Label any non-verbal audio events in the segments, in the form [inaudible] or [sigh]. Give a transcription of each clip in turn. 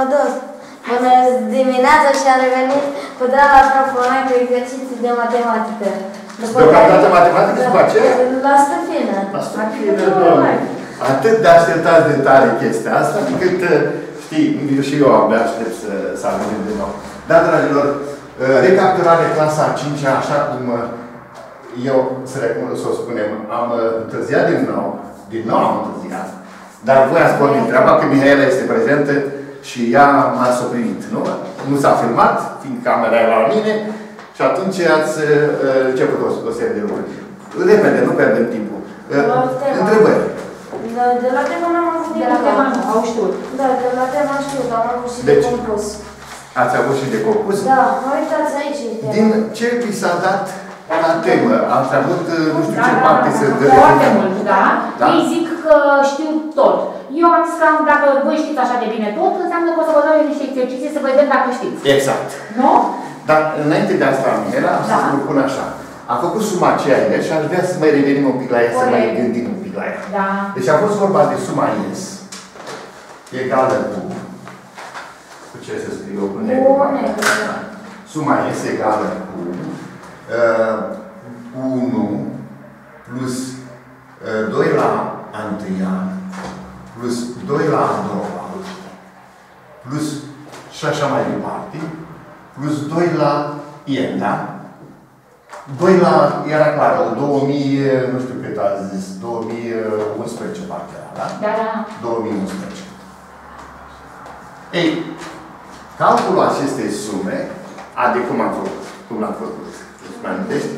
Teodos. Bună dimineața și am revenit cu drag la propunere cu exerciții de matematică. Deocamdată matematică și după aceea? La stăpină. La stăpină, doamne. Atât de așteptați de tare chestia asta, încât, știi, eu și eu abia aștept să, să ajungem din nou. Da, dragilor, recapitulare clasa a 5 -a, așa cum eu, să, să o spunem, am întârziat din nou, din nou am întârziat, dar voi ați pornit treaba că Mihaela este prezentă și ea m-a suprimit, nu? Nu s-a filmat, fiind camera era la mine, și atunci ați uh, început o, o serie de lucruri. Repede, nu pierdem timpul. Uh, întrebări. Da, de la tema n-am avut De la tema nu, au știut. Da, de la tema știu, dar am avut și Deci, de compus. Ați avut și de compus? Da, mă uitați aici. tema. Din ce vi s-a dat la temă? Ați avut uh, nu știu Da, ce da, parte da, să da, dă Foarte mult, da? Da. Ei zic că știu tot. Eu am zis că am- dacă voi știți așa de bine tot, înseamnă că o să vă dau eu niște exerciții să vedem dacă știți. Exact. Nu? Dar înainte de asta, Mihaela, am să Da. spun așa. A făcut suma aceea ieri și aș vrea să mai revenim un pic la ea, să mai Corect. gândim un pic la ea. Da. Deci a fost vorba de suma IES egală cu cu ce să scriu? Cu negru. Cu negru, da. Suma IES egală cu uh, 1 plus uh, 2 la a întâia plus 2 la a doua plus și așa mai departe plus 2 la n, da? 2 la, era clar, 2000, nu știu cât a zis, 2011 parcă era, da? Da, da. 2011. Ei, calculul acestei sume, adică cum am făcut? Cum l-am făcut? Îți mai amintești?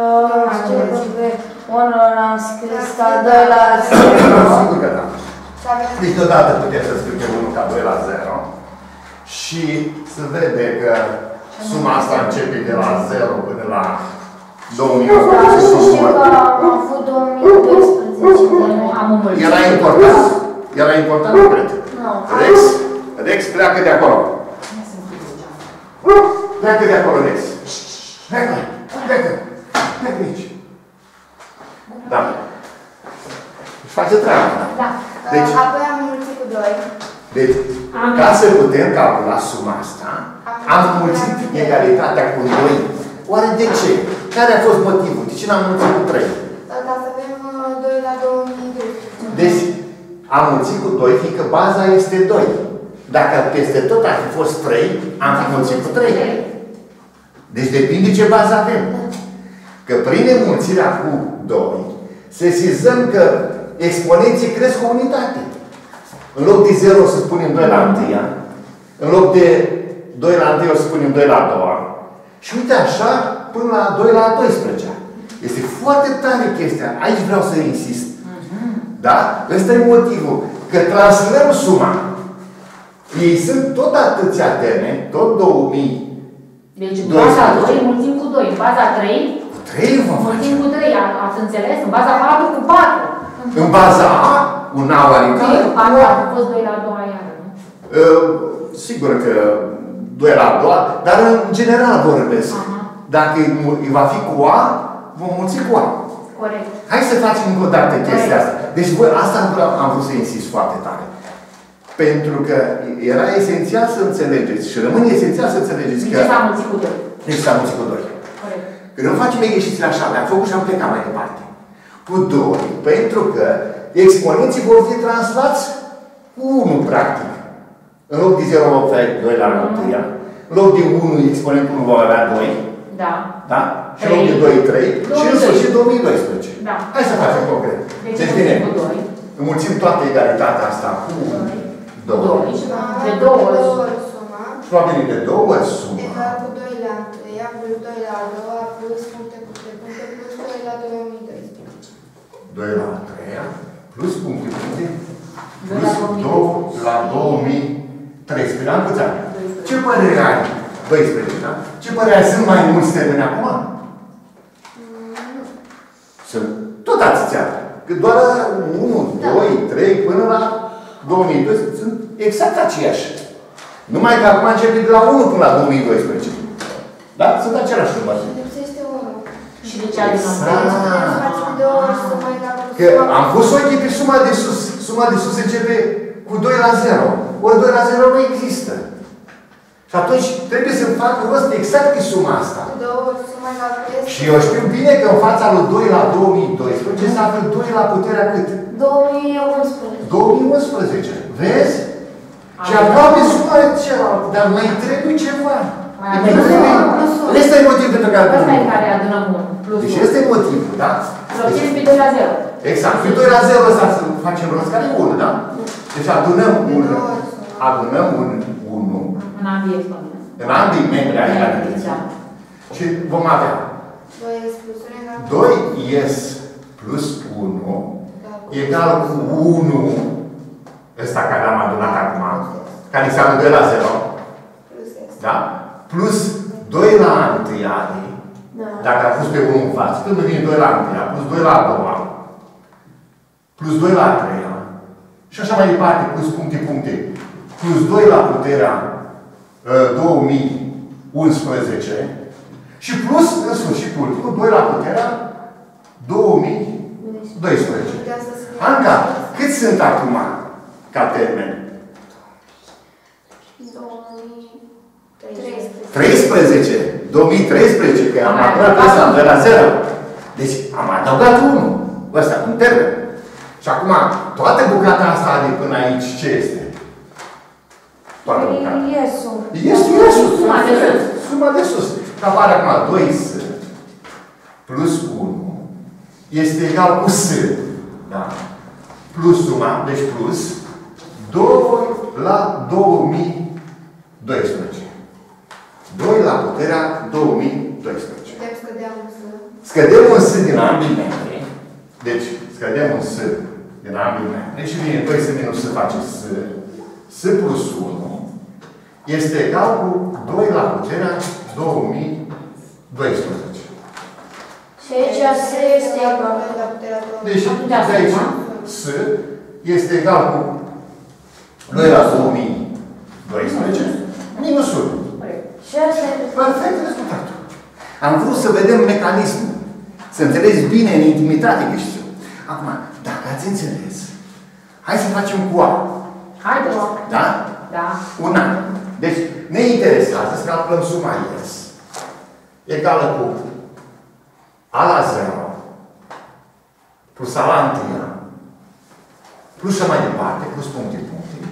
Uh, știu că pe unul am scris ca 2 la 0. Sigur că da. Deci deodată putem să scriem 1 ca 2 la 0 și se vede că suma asta începe de la 0 până la 2011 și Știu că suma. am avut 2012. Nu, am înmulțit. Era important? Era important, nu cred. Nu. Rex? Rex pleacă de acolo. Pleacă de acolo, Rex. Pleacă, pleacă. Pleacă aici. Da. Își face treaba. Da. Deci- Apoi am mulțit cu 2. Deci, Am- ca să putem calcula suma asta, am mulțit egalitatea cu 2. Oare de ce? Care a fost motivul? De ce n-am mulțit cu 3? Ca să avem 2 la 2012. Deci, am mulțit cu 2, fiindcă baza este 2. Dacă peste tot ar fi fost 3, am fi mulțit cu 3. Deci depinde ce bază avem. Că prin înmulțirea cu 2, sesizăm că exponenții cresc cu unitate. În loc de 0 o să spunem 2 la 1, în loc de 2 la 1 o să spunem 2 la 2. Și uite așa până la 2 la 12. Este foarte tare chestia. Aici vreau să insist. Da? Ăsta e motivul. Că translăm suma. Ei sunt tot atâția termeni, tot 2000. Deci în 12. baza 2 mulțim cu 2. În baza 3 Cu 3 vă face. mulțim cu 3. A- Ați înțeles? În baza 4 cu 4. În baza A, un A oarecare. Cu 4 a fost 2 la 2 iară, nu? Uh, sigur că 2 la 2, dar în general vorbesc. Aha. Dacă îi mu- îi va fi cu A, vom mulți cu A. Corect. Hai să facem încă o dată chestia asta. Deci voi, asta am vrut, am vrut să insist foarte tare. Pentru că era esențial să înțelegeți și rămâne esențial să înțelegeți De că... ce s-a mulțit cu 2? Deci s-a mulțit cu 2. Corect. Când nu facem exercițiile așa, le-am făcut și am plecat mai departe cu doi, pentru că exponenții vor fi translați cu 1, practic. În loc de 0, va avea 2 la înăltuia. În loc de 1, exponentul 1 va avea 2. Da. Da? Și în loc de 2, 3. 2, și în sfârșit 2012. Da. Hai să facem concret. Deci, deci bine, înmulțim toată egalitatea asta cu 2. 2. Deci, de 2 ori suma. Probabil de 2 ori suma. Egal cu 2 la 1, plus 2 la 2, plus 1. 2 la 3 plus puncte puncte Doi plus la 2 la 2013. Am câți ani? 12. Ce părere ai? 12, da? Ce părere ai? Sunt mai mulți termeni acum? Sunt tot atâția. Că doar 1, 2, 3 până la 2012 sunt exact aceiași. Numai că acum începe de la 1 până la 2012. Da? Sunt același număr. Lipsește 1. Și de ce are Exact. Noapte? Faci cu 2 ori suma egală cu Că suma. am pus ochii pe suma de sus. Suma de sus începe cu 2 la 0. Ori 2 la 0 nu există. Și atunci trebuie să fac rost exact de suma asta. Cu două ori suma egală cu este. Și eu știu bine că în fața lui 2 la 2012 se află 2 la puterea cât? 2011. 2011. Vezi? Și aproape suma de celălalt. Dar mai trebuie ceva. Mai Mai adunăm trebuie. un plusul. Ăsta e motivul pentru care Ăsta e adunăm. care adunăm un plus. Deci ăsta e motivul, da? Să obțineți pe 2 la 0. Exact. Pe 2 la 0 ăsta să facem rost care e 1, da? Deci adunăm un, adunăm un 1 În ambii exponenți. în ambii membri ai cantității. Da. Și vom avea 2 este plus 1 egal cu 2 ies plus 1 egal cu 1 ăsta care l-am adunat acum, care înseamnă 2 la 0, plus este. da? Plus 2 la întâia, Da. Dacă am pus pe 1 în față, când vine 2 la întâia, plus 2 la a doua, plus 2 la a treia, și așa mai departe, plus puncte, puncte, plus 2 la puterea uh, 2011, și plus, în sfârșit, ultimul, 2 la puterea 2012. Putem să scriem. Anca, cât sunt acum ca termen? 2013. 13. 2013, că am Am adăugat adăugat ăsta unul. de la 0. Deci am adăugat unul. Ăsta, un termen. Și acum, toată bucata asta de până aici, ce este? Toată bucata. Iesu. Este iesul. Suma de sus. Suma de sus. Că apare acum 2 s plus 1 este egal cu s. Da? Plus suma, deci plus 2 la 2012. 2 la puterea 2012. Putem scădea un să. Scădem un s din ambii membri. Deci, scădem un s din ambii membri. Și vine 2 s minus s face s. s plus 1 este egal cu 2 la puterea 2012. Și aici S este egal. La puterea 2. Deci, Atunci, de aici, suma? s este egal cu 2 la 2012 minus 1. Și asta e Perfect rezultatul. Am vrut să vedem mecanismul. Să înțelegi bine în intimitate că știu. Acum, dacă ați înțeles, hai să facem cu A. Haideți. Da? Da. Un an. Deci, ne interesează să calculăm suma S egală cu A la 0 plus A la întâia plus și mai departe, plus puncte, puncte,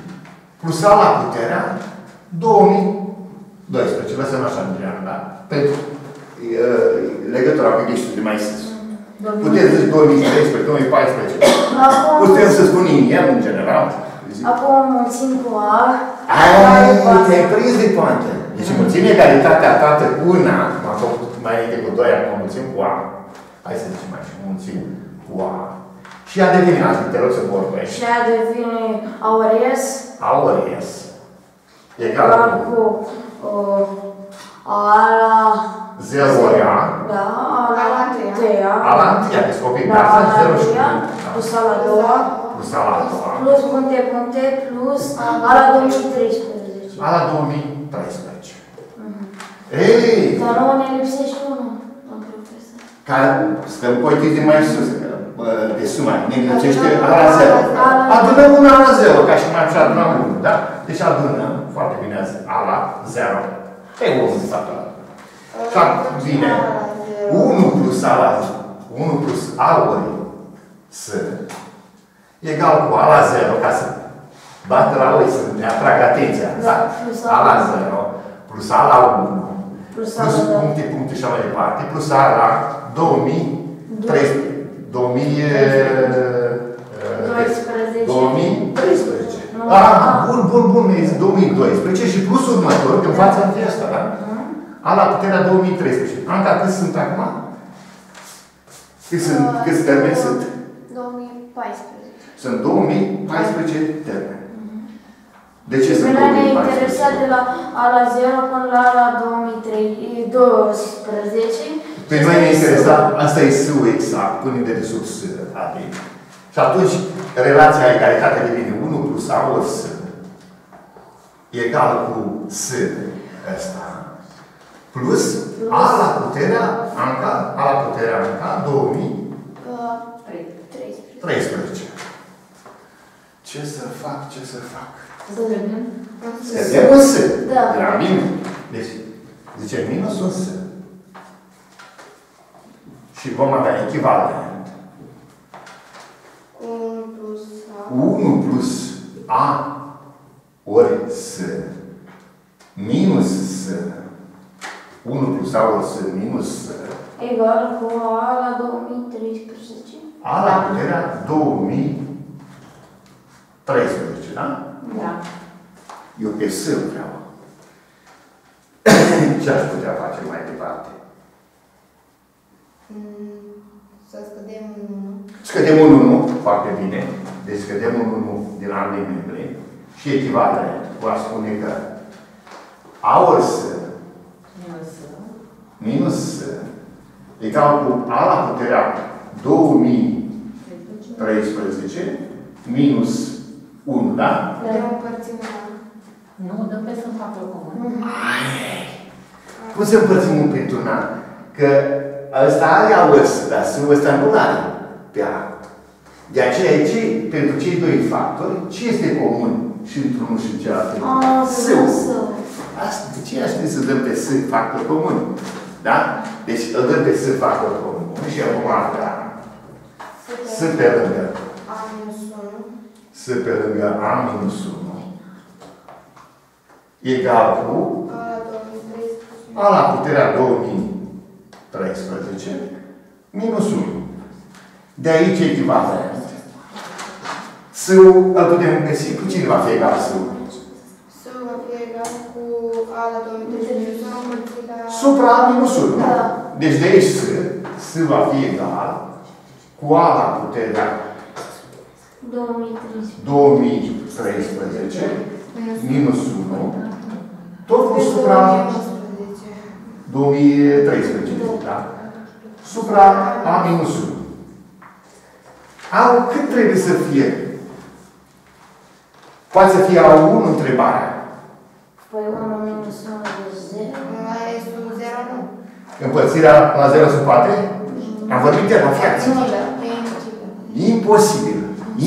plus A la puterea 2012. Lăsăm așa în general, da? Pentru uh, legătura cu ghiștul de mai sus. Puteți zice 2013, 2014. Acum, Putem să spun iniem în general. acum mulțim cu A. Ai, te-ai prins de poantă. Deci mulțim egalitatea toată cu una, am făcut mai înainte cu 2, acum mulțim cu A. Hai să zicem mai și mulțim cu A. Și ea devine asta, te rog să vorbești. Și ea devine auries. A ori S. Egal Egal cu cu uh, A la... 0 ori A. Da, A la A la întâia. întâia. A la întâia, deci copii pe Da, asta, A la 0 și 1. întâia, plus A la a doua, Plus A la a doua. plus puncte, puncte, plus A la 2013. A la 2013. Ei, Dar nouă ne lipsește unul, domn profesor. care stăm cu ochii de mai sus, bă, de suma, ne lipsește A la 0. Adunăm una la 0, ca și mai așa adunăm 1, da? Deci adunăm, foarte bine azi, A la 0. E 1 s-a Cam bine. 1 plus A la 1 plus A ori S egal cu A la 0, ca să bată la oi, să ne atragă atenția. Da, A la 0 plus A la 1 plus, plus puncte, puncte și așa mai departe, plus A la 2000, 2000, 2000, 2000, 2000, 2000, 2000, 2012. Ah, bun, bun, bun, mi 2012 și plus următor, că fața în fiesta, da? Am la puterea 2013. Anca, cât sunt acum? Cât sunt, uh, câți termeni sunt? 2014. Sunt 2014 termeni. Mhm. De ce sunt 2014? ne-a interesat de la a la 0 până la a la 2012. Pe noi ne interesa, asta e S exact, pune de sub S, adică. Și atunci, relația egalitate devine 1 plus A ori S egal cu S ăsta. Plus A la puterea Anca, A la puterea Anca, 2013. 13. Ce să fac, ce să fac? Să vedem. Scădem în S. Da. De la minus. Deci, zice minus un S. Și vom avea echivalent. 1 plus A. 1 plus A ori S minus S. 1 plus A ori S minus S. Egal cu A la 2013. A la puterea 2013, da? Da. Eu pe S vreau. [coughs] Ce aș putea face mai departe? Mm, Să scădem în 1. Scădem un 1, foarte bine. Deci scădem un 1 din ambele membre. Și echivalent, va spune că A ori S Minus. minus S egal cu A la puterea 2013 minus 1, da? Putem împărți în A. Nu, dăm pe sunt factor comun. Cum să împărțim un pentru un an? Că ăsta are A ori S, dar S-ul ăsta nu are pe A. De aceea aici, pentru cei doi factori, ce este comun și într-unul și în celălalt? A, S-ul. să. Asta, de ce aș trebui să dăm pe S factor comun? Da? Deci îl dăm pe S factor comun. Și acum avea S pe lângă A minus 1. S pe lângă A minus 1 egal cu A la 2013. A la puterea 2013 minus 1. De aici echivalent. S-ul îl putem găsi. Cu cine va fi egal S-ul? S va fi egal cu A la 2013 minus 1 împărțit la... Supra A minus 1. Da. Deci de aici S, S va fi egal cu A la puterea 2013. 2013 Minus minus 1 tot cu Deci supra 2011. 2013, da? Supra A minus 1. A cât trebuie să fie? Poate să fie A1 întrebarea. Păi 1 minus 1 de 0. Mai este un 0, nu? Împărțirea la 0 se poate? Am vorbit de la fracție. Nu, da. E imposibil. Imposibil.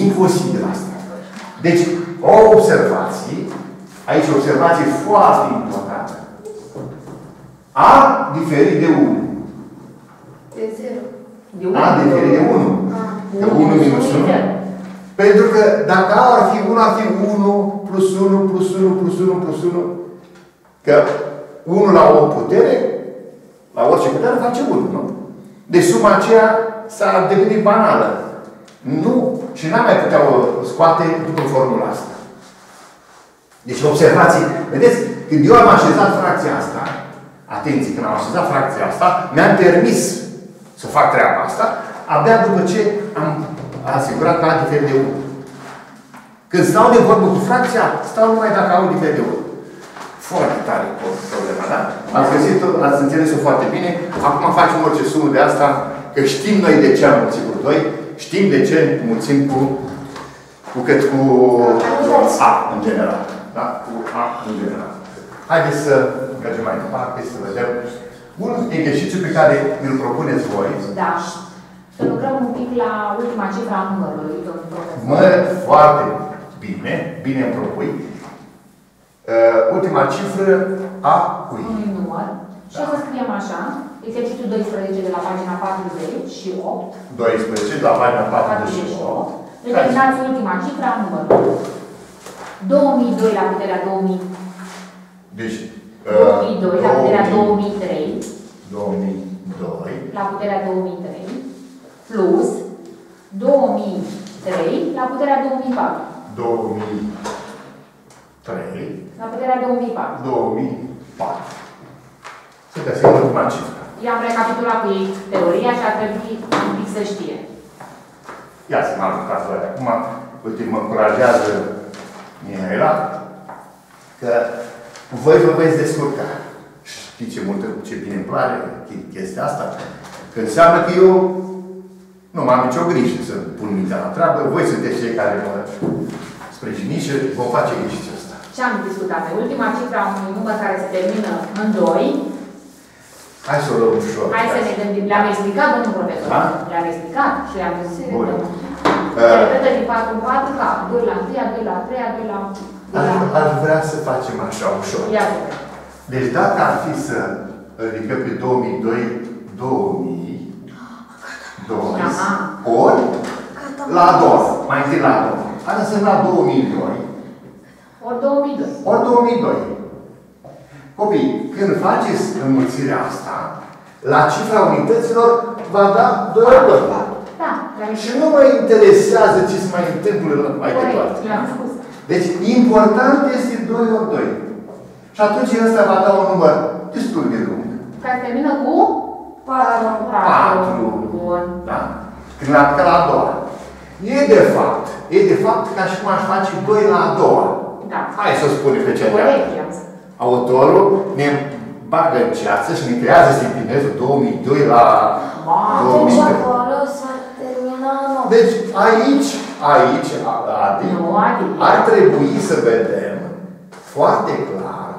Imposibil asta. Deci, o observație, aici o observație foarte importantă. A diferit de 1. De 0. De A diferit de 1. A. De 1 minus 1. Pentru că dacă A ar fi 1, ar fi 1 plus 1 plus 1 plus 1 plus 1. Că 1 la o putere, la orice putere face 1, nu? Deci suma aceea s-a devenit banală. Nu, și n-am mai putea o scoate după formula asta. Deci observații, vedeți, când eu am așezat fracția asta, atenție, când am așezat fracția asta, mi-am permis să fac treaba asta, abia după ce am asigurat că a diferit de 1. Când stau de vorbă cu fracția, stau numai dacă au diferit de 1. Foarte tare problema, da? Ați găsit-o, ați înțeles-o foarte bine. Acum facem orice sumă de asta, că știm noi de ce am mulțit cu 2, știm de ce mulțim cu, cu cât cu A în general. Da? Cu A în general. Haideți să mergem mai departe, să vedem un exercițiu pe care îl propuneți voi. Da. Să lucrăm un pic la ultima cifră a numărului, domnul profesor. Mă, foarte bine, bine îmi propui. Uh, ultima cifră a cui? Unui număr. Și o să scriem așa, exercițiul 12 de la pagina 48, 12, de la pagina 48. 48. Determinați ultima cifră a numărului. 2002 la puterea 2000, Deci, uh, 2002 la puterea 2003 2002 la puterea 2003 plus 2003 la puterea 2004 2003 la puterea 2004. 2004. Să găsim ultima cifră. I-am recapitulat cu ei teoria și ar trebui un pic să știe. Ia să mă aruncați voi. Acum, uite, mă încurajează Mihaela că voi vă veți descurca. Știi ce multă, ce bine îmi place chestia asta? Că înseamnă că eu nu mai am nicio grijă să pun mintea la treabă. Voi sunteți cei care mă sprijiniți și vom face exercițiul ăsta. Ce am discutat? Pe ultima cifră a unui număr care se termină în 2. Hai să o luăm ușor. Hai să ne gândim. Le-am explicat, domnul profesor. Da? Le-am explicat și le-am zis. Bun. Se repetă din 4 în 4 ca 2 la 1, 2 la 3, 2 la Aș, aș vrea să facem așa ușor. Ia Deci dacă ar fi să ridicăm pe 2002, 2000, 2000, Aha. ori Gata, la a doua, mai întâi la a doua. Ar însemna 2002, Ori 2002. ori 2002. Copii, când faceți înmulțirea asta, la cifra unităților va da 2 ori 2. Da, care Și nu mă interesează ce se mai întâmplă mai departe. Corect, i-am spus. Deci, important este 2 ori 2. Și atunci ăsta va da un număr destul de lung. Care termină cu? Patru. 4. Bun. Da? Când l-am aplicat la a doua. E de fapt, e de fapt ca și cum aș face 2 la a doua. Da. Hai să o spunem pe cea de Corect, i-am spus. Autorul ne bagă în ceață și ne creează sentinezul 2002 la Mamă. Deci 2003. acolo s-ar termina nouă. Deci aici, aici, Adi, Nu, Adi. ar trebui să vedem foarte clar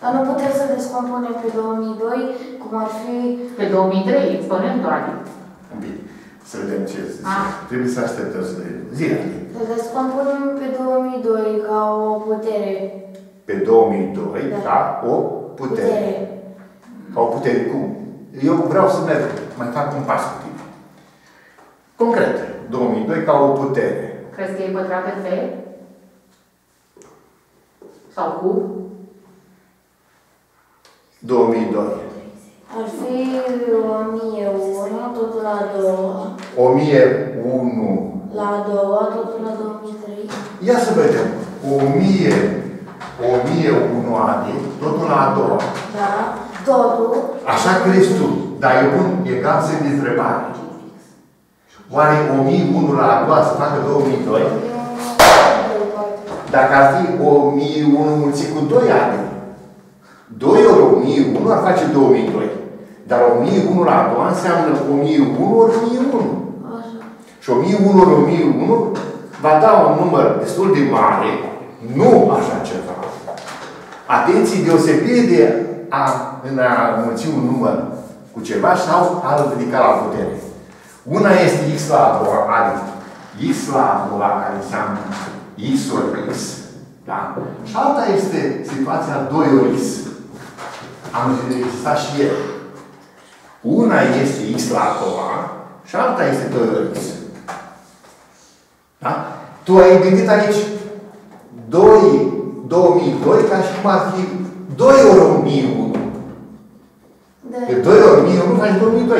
Dar nu putem să descompunem pe 2002 cum ar fi... Pe 2003, exponentul Adi. Bine, să vedem ce zice. Ah. Trebuie să așteptăm să vedem. Zile. Să descompunem pe 2002 ca o putere. Pe 2002, Da. ca o putere. Ca o putere. Cum? Eu vreau să merg, mai fac un pas cu tine. Concret, 2002 ca o putere. Crezi că e pătrat perfect? Sau cu? 2002. Ar fi 1001, totul la a doua. 1001. La a doua, totul la 2003. Ia să vedem. 1000, 1001 ani, totul la a doua. Da? Totul. Așa crezi tu. Dar eu pun egal semn de întrebare. Oare 1001 la a doua să facă 2002? Dacă ar fi 1001 mulțit cu 2 ani, 2 ori 1001 ar face 2002. Dar 1001 la a doua înseamnă 1001 ori 1001. Așa. Și 1001 ori 1001 va da un număr destul de mare, nu așa ceva. Atenție deosebire de a, în a mulți un număr cu ceva sau a-l ridica la putere. Una este x la a doua, adică x la a doua, care înseamnă x ori x, da? Și alta este situația 2 ori x. Am existat și el. Una este x la a doua și alta este 2 ori x. Da? Tu ai gândit aici 2, 2002 ca și cum ar fi 2 ori 1001. Da. De 2 ori 1001 faci 2002.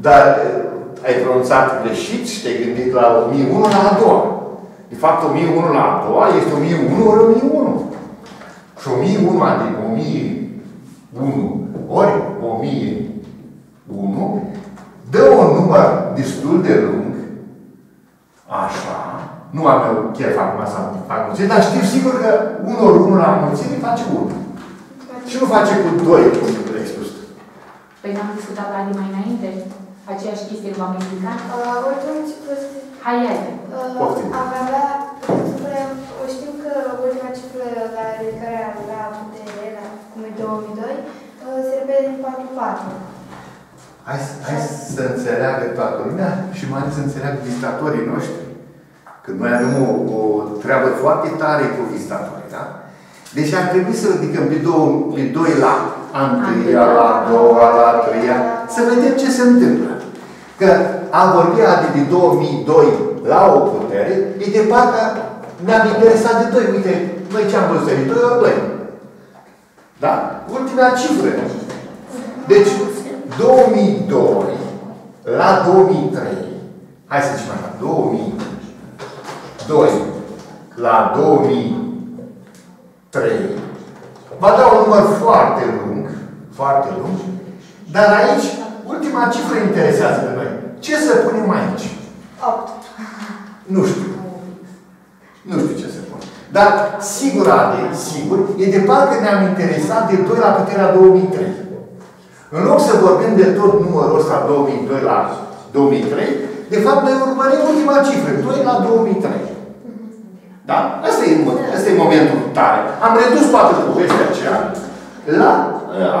Dar eh, ai pronunțat greșit și te-ai gândit la 1001 la a doua. De fapt, 1001 la a doua este 1001 ori 1001. Și 1001 adică 1001 ori 1001 dă un număr destul de lung Așa. Nu am eu chef acum să fac mulțire, dar știu sigur că 1 ori 1 la mulțire face 1. Și nu face cu 2, cum ai spus. Păi n-am discutat la Adi mai înainte. Aceeași chestie v-am explicat. Ultimul ciclu este Hai, hai. Poftim. am avea, știu că ultima cifră la care am la putere, la cum e 2002, se repede din 4 4. Hai, să- hai să înțeleagă toată lumea și mai ales să înțeleagă vizitatorii noștri. Că noi avem o, o treabă foarte tare cu vizitatorii, da? Deci ar trebui să ridicăm pe, două, pe doi la a întâia, la a doua, la a treia, să vedem ce se întâmplă. Că am vorbit adi de 2002 la o putere, e de parcă ne-am interesat de 2. Uite, noi ce am văzut? De 2 ori 2. Da? Ultima cifră. Deci, 2002 la 2003, hai să zicem așa, 2002 la 2003, va da un număr foarte lung, foarte lung, dar aici, ultima cifră interesează pe noi. Ce să punem aici? 8. Nu știu. Nu știu ce să pun. Dar sigur, Ade, sigur, e de parcă ne-am interesat de 2 la puterea 2003. În loc să vorbim de tot numărul ăsta 2002 la 2003, de fapt noi urmărim ultima cifră, 2 la 2003. Da? Asta e, asta e momentul tare. Am redus toată povestea aceea la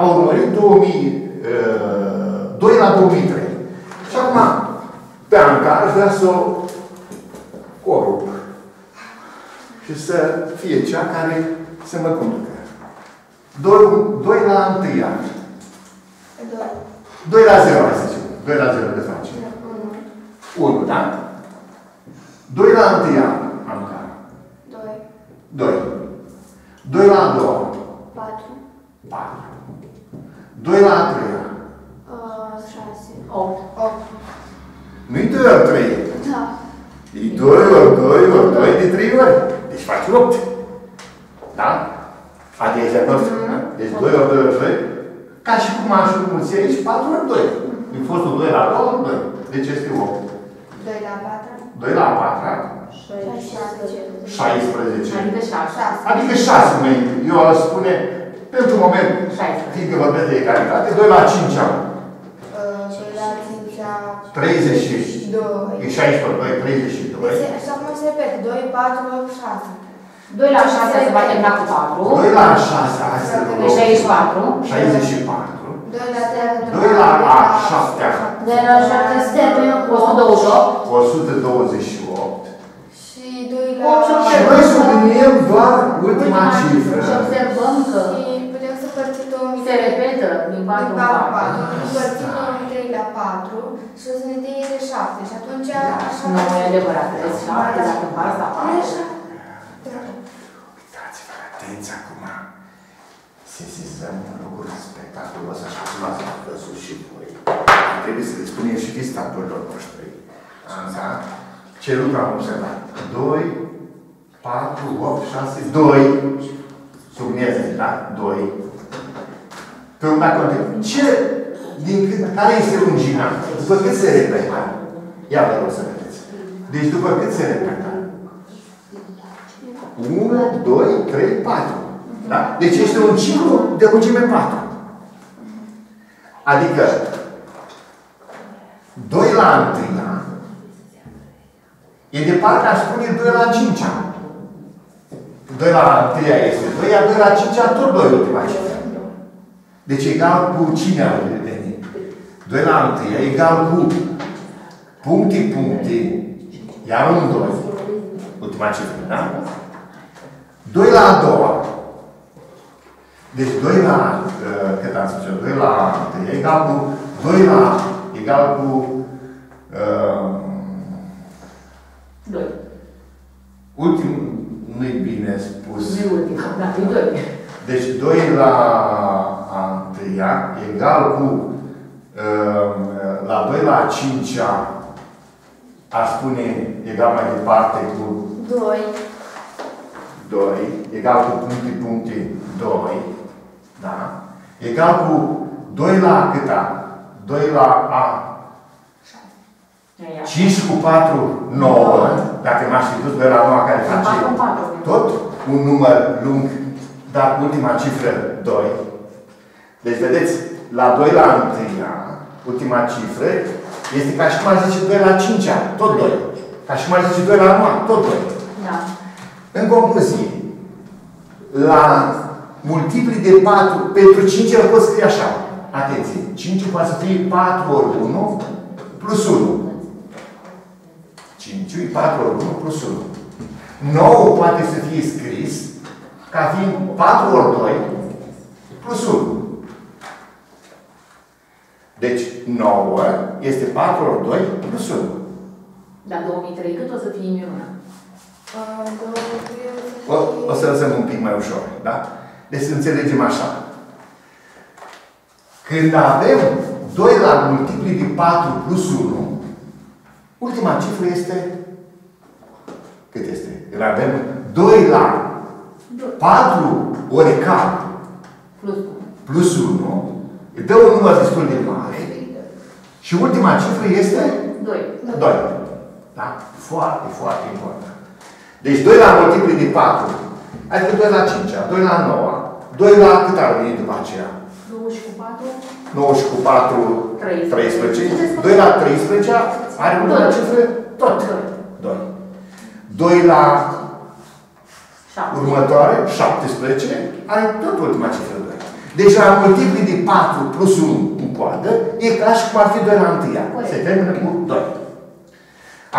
a urmărit 2000, uh, 2 la 2003. Și acum, pe Ancar, aș vrea să o corup. și să fie cea care să mă conducă. 2, 2 la 1 iar. 2 la 0, hai să zicem. 2 la 0 de face. 1, da? 2 la 1 iar am care. 2. 2. 2 la 2. 4. 4. 2 la 3. 6. 8. 8. Nu-i 2 ori 3. Da. E 2 ori 2 ori 2 de 3 ori. Deci faci 8. Da? Adică ești de acord? Da? Deci 2 ori 2 ori 2. Ca și cum aș înmulți aici 4 ori 2. Din fostul 2 la 2 ori 2. Deci este 8. 2 la 4. 2 la 4. 16. Adică 6. Adică 6 mai Eu aș spune, pentru moment, 16. fiindcă vorbesc de egalitate, 2 la 5 am. 2 la 5 la 30. 2. E 16 ori 2, 32. Deci, așa cum se repete, 2, 4, 8, 6. 2 la 6 se va termina cu 4. 2 la 6, hai să Deci 64. 64. 2 la 3, 2 la a 7 De la 7 se termină cu 128. 128. Și 2 la... Opt și Și noi subliniem doar ultima cifră. Și observăm că Și putem să părțim 2000 se repetă din 4 în 4. Împărțim 2003 la 4 și o să ne dea de 7. Și atunci așa... Nu e adevărat. Deci 7 dacă împarți la 4. Uitați-vă, atenți acum. Sesizăm lucruri spectaculos, așa cum ați văzut și voi. Trebuie să le spunem și distatorilor noștri. Așa. Ce lucru am observat? 2, 4, 8, 6, 2. Subliniez, da? 2. Pe un dat content. Ce, din cât, care este lungimea? După cât se repetă? Ia vă rog să vedeți. Deci după cât se repetă? 1, 2, 3, 4. Da? Deci este un ciclu de lungime 4. Adică 2 la 1 e de parcă aș spune 2 la 5 -a. 2 la 1 este 2, iar 2 la 5 tot 2 ultima cifră. Deci egal cu cine ar veni? 2 la 1 e egal cu puncti, puncti, iar un 2. Ultima cifră, da? 2 la a doua. Deci 2 la, uh, cât am spus eu, 2 la 1 e egal cu 2 la, egal cu uh, 2. ultim, nu-i bine spus. Nu e ultima, da, e 2. Deci 2 la a întâia egal cu uh, la 2 la a cincea aș spune egal mai departe cu 2. 2 egal cu puncti, puncti 2 da? egal cu 2 la câta? 2 la a 5 cu 4, 9 dacă m-aș fi dus 2 la 9 care face 4 în 4. tot un număr lung, dar ultima cifră 2. Deci, vedeți, la 2 la 1 ultima cifră, este ca și cum ar zice 2 la 5 tot 2. Ca și cum ar zice 2 la 1 tot 2. Da. În concluzie, la multipli de 4, pentru 5 îl pot scrie așa. Atenție, 5 poate să fie 4 ori 1 plus 1. 5 e 4 ori 1 plus 1. 9 poate să fie scris ca fiind 4 ori 2 plus 1. Deci 9 este 4 ori 2 plus 1. Dar 2003 cât o să fie minunat? O, o să lăsăm un pic mai ușor, da? Deci să înțelegem așa. Când avem 2 la multipli de 4 plus 1, ultima cifră este cât este? Când avem 2 la 4 ori k Plus 1. plus 1, îi dă un număr destul de mare și ultima cifră este 2. 2. Da? Foarte, foarte important. Deci 2 la multipli de 4, adică 2 la 5, 2 la 9, 2 la cât ar veni după aceea? 2 și cu 4. 9 și cu 4, 13. 2 la 13 are ultima cifră? Tot. 2. 2 la 7. următoare, 17, are tot ultima cifră 2. Deci la multipli de 4 plus 1 în coadă, e ca și cum ar fi 2 la 1. Se termină cu 2.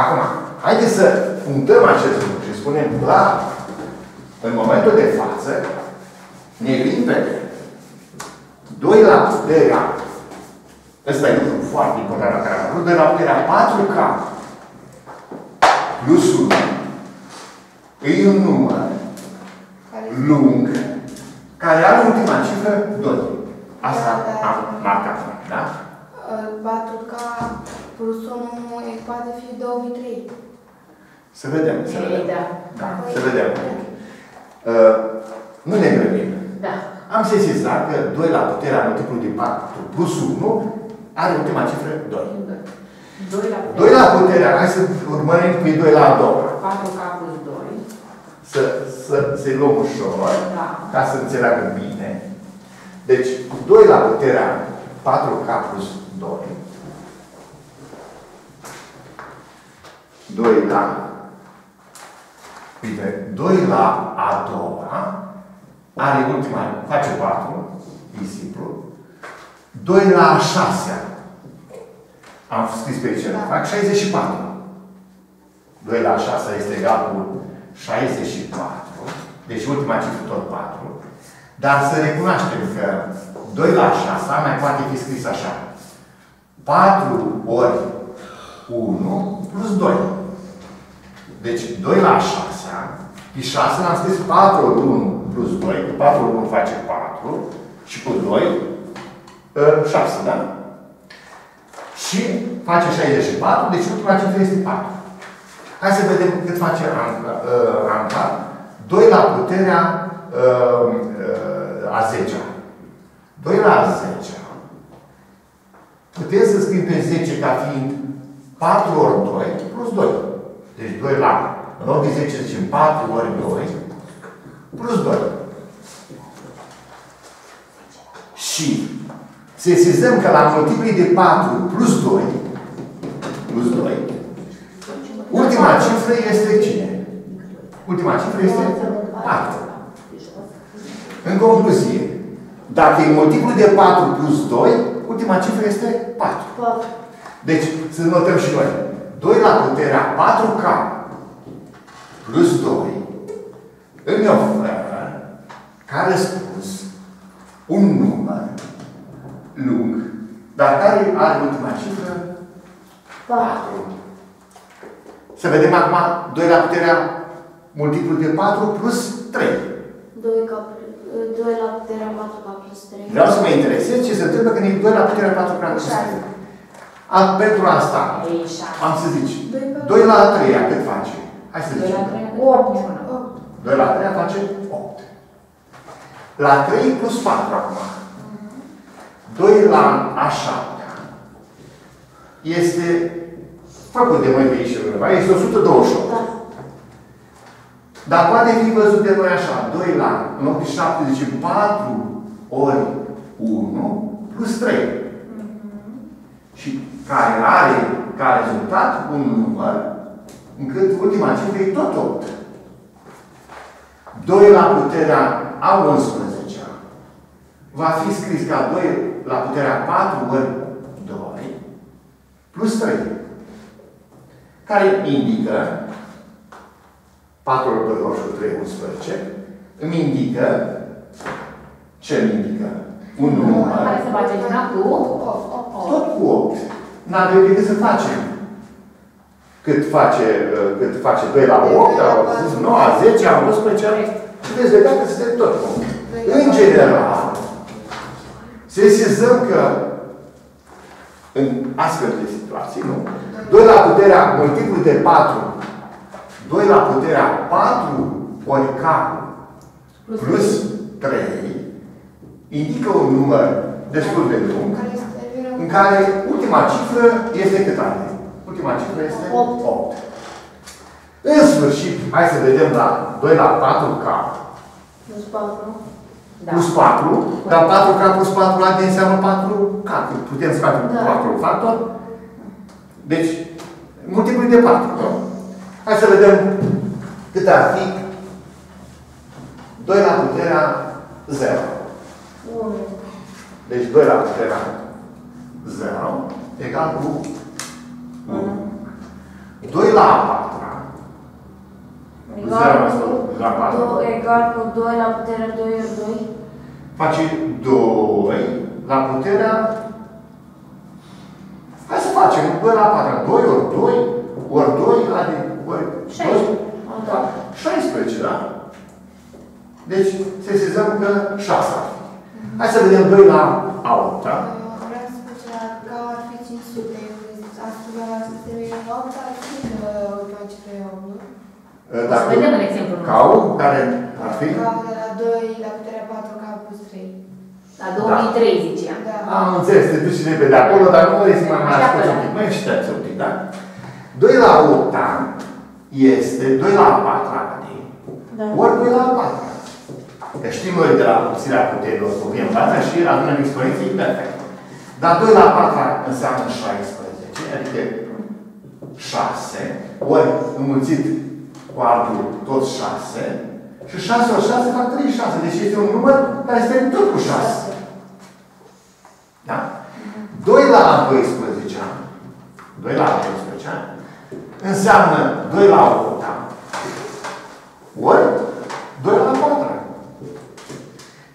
Acum, haideți să punctăm acest lucru și spunem la În momentul de față, ne limpede. 2 la puterea, ăsta e lucru foarte important la care am vrut, 2 la puterea 4K plus 1 e un număr Care lung care are ultima cifră 2. Asta Da, da. am marcat, da? uh, 4K plus 1 e, poate fi 2003. Să vedem, să Ei, vedem. da. Da, să vedem. Uh, nu ne grăbim. Da. Am sesizat că 2 la puterea multiplului de 4 plus 1 are ultima cifră 2. 2 la 2 la puterea, hai să urmărim cu 2 la a doua. 4 K plus 2. Să, să, să-i luăm ușor, Da. ca să înțeleagă bine. Deci, 2 la puterea 4K plus 2. 2 la... Uite, 2 la a doua are ultima, face 4, e simplu. 2 la a șasea. Am scris pe aici, Da. fac 64. 2 la a șasea este egal cu 64. Deci ultima cifră tot 4. Dar să recunoaștem că 2 la 6 mai poate fi scris așa. 4 ori 1 plus 2. Deci 2 la 6, pe 6 l-am scris 4 ori 1 plus 2, că 4 ori 1 face 4 și cu 2, 6, da? Și face 64, deci ultima cifră este 4. Hai să vedem cât face Anca. Uh, Anca. 2 la puterea uh, uh, a 10 -a. 2 la 10 -a. Putem să scriem pe 10 ca fiind 4 ori 2 plus 2. Deci 2 la, în loc de 10 zicem 4 ori 2 plus 2. Și sesizăm că la multipli de 4 plus 2 plus 2 Ultima cifră este cine? Ultima cifră este 4. În concluzie, dacă e multiplu de 4 plus 2, ultima cifră este 4. 4. Deci, să notăm și noi. 2 la puterea 4K plus 2 îmi oferă, ca răspuns, un număr lung, dar care are ultima cifră 4. Să vedem acum 2 la puterea multiplu de 4 plus 3. 2 ca 2 la puterea 4 ca plus 3. Vreau să mă interesez ce se întâmplă când e 2 la puterea 4 plus 3. A, pentru asta, Ei, 6. am să zici, Doi pe- 2 la 3 cât face? Hai să 2 la zicem. 3. 8. 2 la 3 face 8. La 3 plus 4 acum. 2 la a 7 este făcut de noi pe aici undeva, este 128. Da. Dar poate fi văzut de noi așa, 2 la, în loc de 7, zice 4 ori 1 plus 3. Și care are ca rezultat un număr încât ultima cifră e tot 8. 2 la puterea a 11 va fi scris ca 2 la puterea 4 ori 2 plus 3 care indică 4 ori 2 ori și 3 11 îmi indică ce îmi indică? Un număr Care se face una cu? tot cu 8. N-avem decât să facem. Cât face, uh, cât face 2 la 8, au zis 9, 10, 11, și veți vedea că suntem tot cu 8. În general, sesizăm că în astfel de situații, nu? 2 la puterea multiplu de 4, 2 la puterea 4 ori K plus 3, indică un număr destul de lung, Care este în care ultima cifră este cât are? Ultima cifră este 8. 8. În sfârșit, hai să vedem la 2 la 4K Plus 4. Da. plus 4, dar 4K plus 4 la de înseamnă 4K. că Putem să facem Da. 4 factor. Deci, multipli de 4, nu? Hai să vedem cât ar fi 2 la puterea 0. 1. Deci 2 la puterea 0 egal cu 1. 2 la a patra Egal Zero cu, la patru. do- egal cu 2 la puterea 2 ori 2. Face 2 la puterea... Hai să facem 2 la 4. 2 ori 2 ori 2 adică ori 2. Da. 16, da? Deci, sesizăm că 6 ar fi. Hai să vedem 2 la 8, da? Vreau să spun ceva, că ar fi 500. Asta la să se vede 8, ar fi că ultima cifră e 8, nu? O să vedem în exemplul nostru. Cau, care ar fi? Ca de la 2 la puterea 4 ca plus 3. La 2003 ziceam. Da. Am înțeles, te duci repede acolo, dar nu vrei să mai mai Așteaptă, asculti un da. pic. Mai aștepți un pic, da? 2 la 8 este 2 la 4 adică, Da. ori 2 la 4. Că știm noi de la mulțirea puterilor cu viem baza și adunăm exponenții imperfect. Dar 2 la 4 înseamnă 16, adică 6, ori înmulțit cu altul tot 6, și 6 ori 6 fac 36. Deci este un număr care este tot cu 6. Da? 2 la 12 ani, 2 la 12 ani, înseamnă 2 la 8 ani, ori 2 la 4 ani.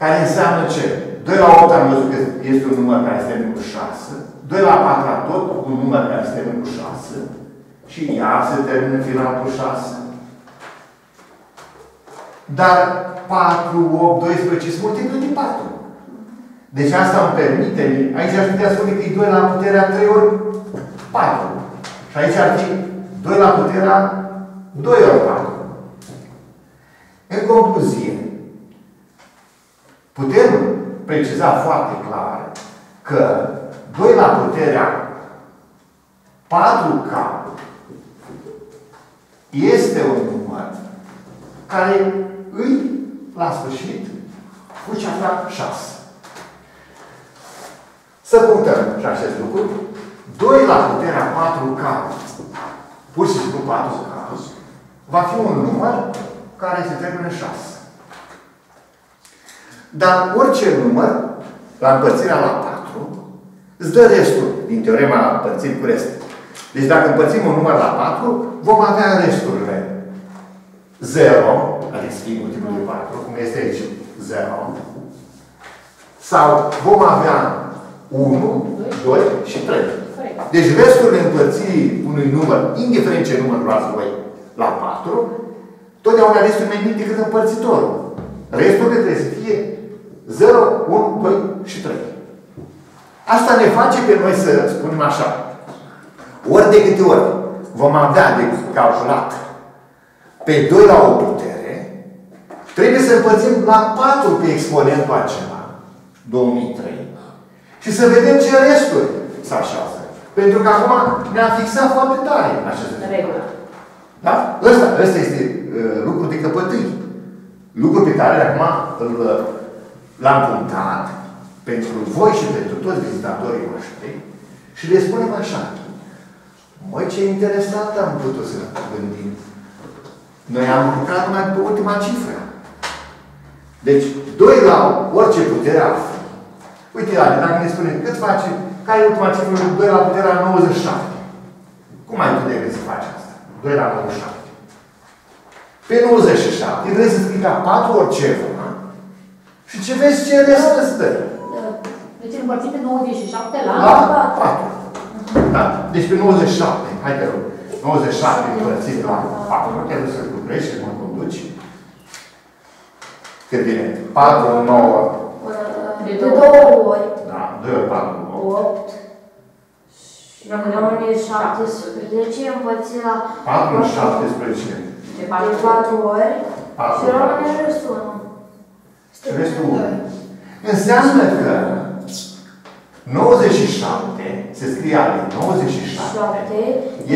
Care înseamnă ce? 2 la 8 am văzut că este un număr care este cu 6, 2 la 4 ani tot un număr care este cu 6, și iar se termină final cu 6. Dar 4, 8, 12 sunt multiple de 4. Deci asta îmi permite, aici aș putea spune că e 2 la puterea 3 ori 4. Și aici ar fi 2 la puterea 2 ori 4. În concluzie, putem preciza foarte clar că 2 la puterea 4K este un număr care îi, la sfârșit, cu cifra 6. Să punctăm și acest lucru. 2 la puterea 4K, pur și simplu 4K, va fi un număr care se termină 6. Dar orice număr, la împărțirea la 4, îți dă restul din teorema împărțirii cu rest. Deci dacă împărțim un număr la 4, vom avea resturile 0, adică să fie multiplu de 4, cum este aici 0, sau vom avea 1, 2 și 3. Corect. Deci resturile împărțirii unui număr, indiferent ce număr luați voi la 4, totdeauna restul mai mic decât împărțitorul. Resturile trebuie să fie 0, 1, 2 și 3. Asta ne face pe noi să spunem așa. Ori de câte ori vom avea de calculat pe 2 la o putere, trebuie să împărțim la 4 pe exponentul acela, 2003, și să vedem ce resturi se așează. Pentru că acum ne-a fixat foarte tare în acest lucru. Regulă. Da? Ăsta, ăsta este uh, lucru de căpătâi. Lucru pe care acum îl, uh, l-am punctat pentru voi și pentru toți vizitatorii noștri și le spunem așa. Măi, ce interesant am putut să gândim. Noi am lucrat numai pe ultima cifră. Deci, 2 la orice putere ar fi. Uite, Adi, dacă ne spune cât face, care e ultima cifră? 2 la puterea 97. Cum ai tu de gând să faci asta? 2 la 97. Pe 97 vrei să scrii ca 4 ori ceva și ce vezi ce rest îți dă. Deci împărțim pe 97 la... La 4. Da? Deci pe 97, hai te rog, 97 împărțit la 4, te duci să lucrezi și mă conduci. Cât vine? 4, 9, De două ori. da, 2 ori 4, 9. 8. Și rămâne 17 împărțit la 4 ori 17. De de 4 4 ori. 4 Și ori 4. rămâne restul 1. Și restul 1. Înseamnă că 97, se scrie ale 97, 7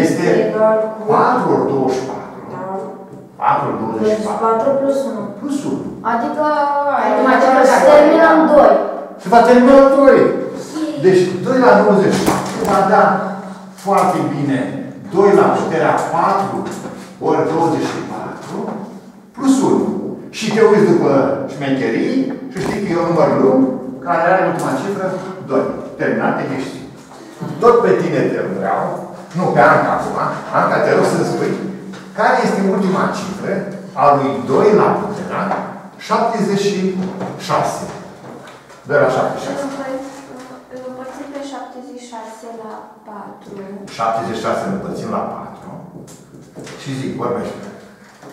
este egal cu 4 ori 24. Da. 4 ori Deci 24. 4 plus 1. Plus 1. Adică Acum ce adică faci? să terminăm 2. Se va termina 2. Deci 2 la 97 va da foarte bine 2 la puterea 4 ori 24 plus 1. Și te uiți după șmecherii și știi că e un număr lung care are ultima cifră 2. Terminate ești. Tot pe tine te vreau, nu pe Anca acum, Anca te rog să spui care este ultima cifră a lui 2 la puterea 76. 2 la 76. Îl împărțim pe 76 la 4. 76 îl împărțim la 4. Și zic, vorbește.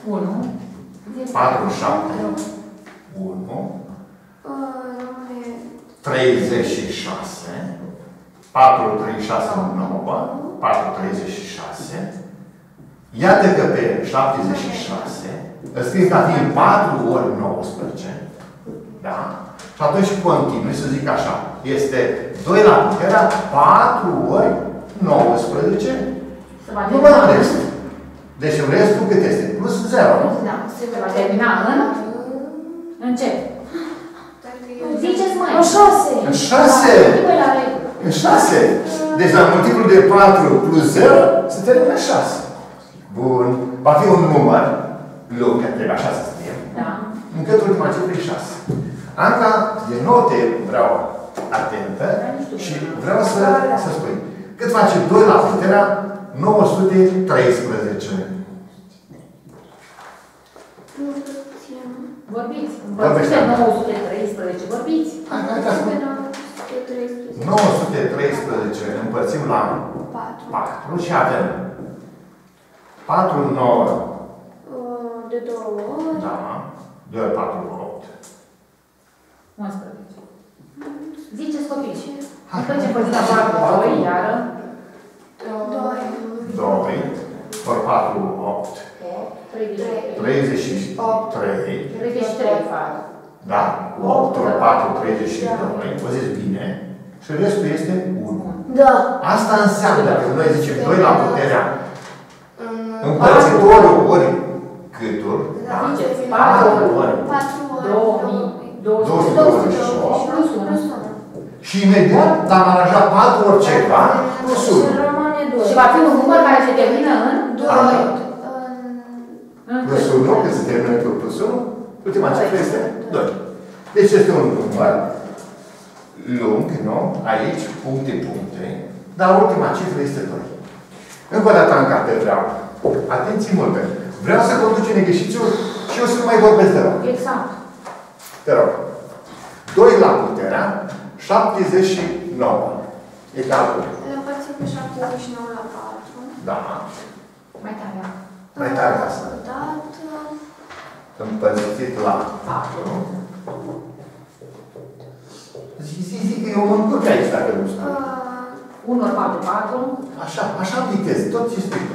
1. 4, 7, 1, Rămâne 36, 4, 3, 6, 9, 4, 36. Iată că pe 76 îl scrie ca fiind 4 ori 19. Da? Și atunci continui să zic așa. Este 2 la puterea 4 ori 19 Se va nu mai termina în rest. Deci în restul cât este? Plus 0, nu? Da. Se va termina în? În ce? Dacă Ziceți mai. O șase. În 6! Păi la regulă. În 6. Deci la multiplul de 4 plus 0 se termină în 6. Bun. Va fi un număr lung, că trebuie așa să scriem. Da. Încât ultima cifră e 6. Anca, din nou te vreau atentă și vreau să, să spui. Cât face 2 la puterea 913? nu puțin. Vorbiți. Vorbește. Vorbiți de 913. Vorbiți. Hai, hai, hai, Pe spune. 913. 913 împărțim la 4. 4 și avem 4, 9, De 2 ori. da, 2 ori 4, 8. 11. Ziceți copii. Hai. După ce păți la 4, 2, iară. 2. 2 ori 4, 8. 33. 33. 33 fac. Da? 8 ori 4, 32. Vă zici bine. Și restul este 1. Da. Asta înseamnă că noi zicem 2 la puterea În împărțitorul ori câtul. Da. Ziceți, 4 4 ori. 4 ori. 2228 plus 1. Plus 1. Și imediat l-am aranjat 4 ori ceva plus Și 1. rămâne doi. Și va fi un număr care se termină în? 2. În Plus cât? 1, când se termină cu plus 1, ultima cifră este 2. Deci este un număr lung, nu? Aici, puncte, puncte. Dar ultima cifră este 2. Încă o dată, Anca, te vreau. Atenție multă. Vreau să conduci în exercițiu și eu să nu mai vorbesc de rău. Exact. Te rog. 2 la puterea 79. Egal cu. Îl împărțim pe 79 la 4. Da. Mai tare. Mai tare ca asta. Dat. Împărțit la 4. Zi, zi, zi, că eu mă încurc aici dacă nu spun. 1 ori 4, 4. Așa, așa vitez, tot ce spui.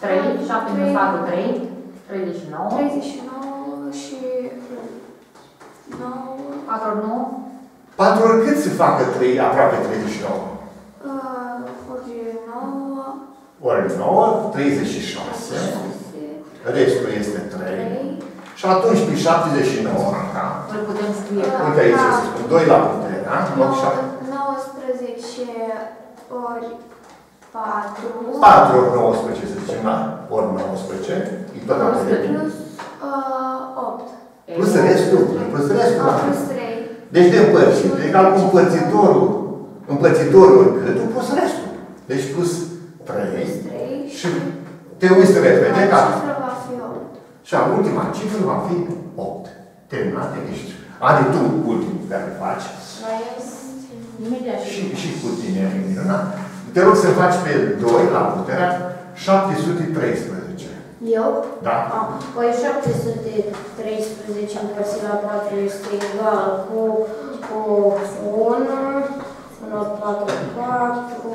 3, 7 minus 4, 3. 39. 39 și 9. 4 ori 9. 4 ori cât se facă 3, aproape 39? Ori 9, 36. Restul este 3. Și atunci pe 79, da? Îl putem scrie ca Uite aici, să spun, 2 la putere, da? În loc 7. 19 ori 4. 4 ori 19, să zicem, da? Ori 19, e tot atât de bine. Plus uh, 8. Plus restul, plus restul. Ah, da. plus 3. Deci de împărțit, egal cu împărțitorul, împărțitorul câtul plus restul. Deci plus 3 Plus 3. și te uiți repede ca... Cifra va fi 8. Și a ultima cifră va fi 8. Terminat de ești. Adi tu ultimul care faci. Mai imediat Și, și și cu tine, minunat. Te rog să faci pe 2 la puterea 713. Eu? Da? Ah, Păi 713 împărțit la 4 este egal cu, cu 1, 1 ori 4, 4,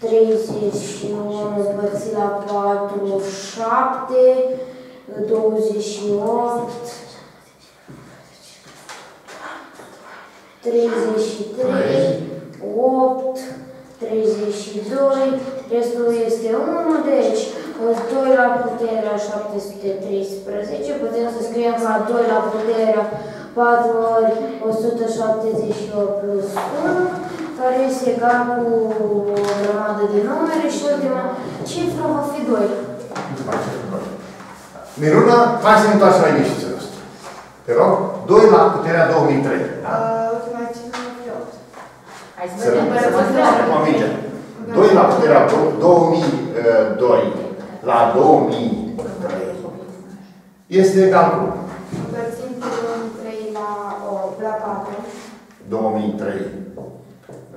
31 împărțit la 4, 7, 28, 33, 8, 32, restul este 1, deci 2 la puterea 713, putem să scriem ca 2 la puterea 4 ori 178 plus 1, care este egal cu o grămadă de numere și ultima cifră va fi 2. Ultima cifră, doi. Miruna, hai să ne întoarcem la ieșiția noastră. Te rog, 2 la puterea 2003. Da? Ultima cifră va fi 8. Hai să Să vedem. să vă convingem. 2 la puterea 2002 la 2003 este egal cu Împărțim pe 2003 la, o, la 4. 2003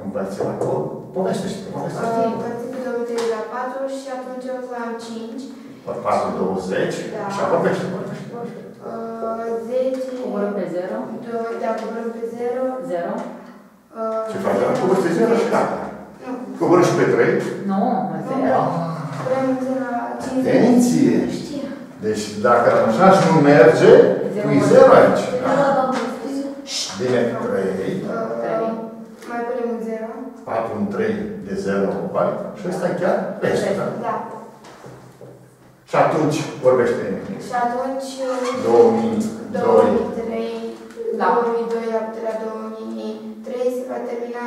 împărțit la cod. Povestește, povestește. Uh, Împărțim pe 2003 la 4 și atunci o să am 5. Ori 4, 20. Da. Așa vorbește, vorbește. Uh, 10. Coborâm pe 0. Do- Da, coborâm pe 0. 0. Uh, Ce faci? Da? Coborți pe 0 și gata. Nu. Coborâ și pe 3. Nu, 0. Vrem de la 5. Atenție! Știu. Deci dacă așa și nu merge, pui 0 aici. Da? Bine, 3. Uh, Mai punem un 0. 4 în 3 de 0 ori. Și ăsta e chiar rest, da? Da. Și atunci vorbește Și atunci 2002. 2003, Da. 2002 la puterea 2003 se va termina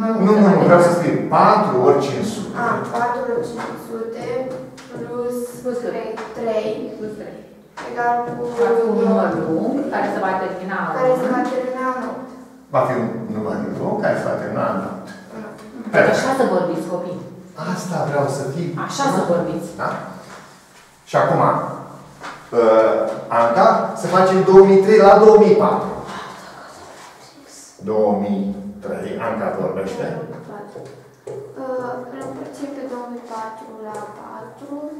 mai Nu, nu, nu, vreau să scriu 4 ori 500. A, 4 ori 500 plus Plus 3, 3 Plus 3. egal cu Fac un număr lung care se va termina care se în va termina în 8. Va fi un număr lung care se va termina în 8. Așa să vorbiți, copii. Asta vreau să fii. Așa să vorbiți. Da? Și acum, uh, Anca se face în 2003 la 2004. 2003, Anca vorbește. Uh, Îl împărțim pe 2004 la 4.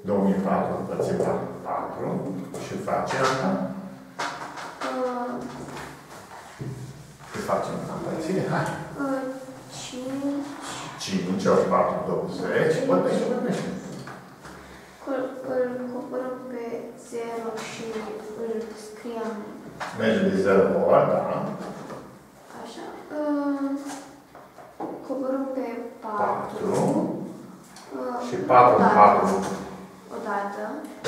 2004 împărțit la 4 și face Anca. Uh, Ce facem în împărțire? Hai. uh, 5. 5 ori 4, 20. Vorbește, vorbește. Îl, îl coborâm pe 0 și îl scriem Merge de 0 ori, da. așa. Uh, coborâm pe 4. 4. Uh, Și 4 în 4 Odată.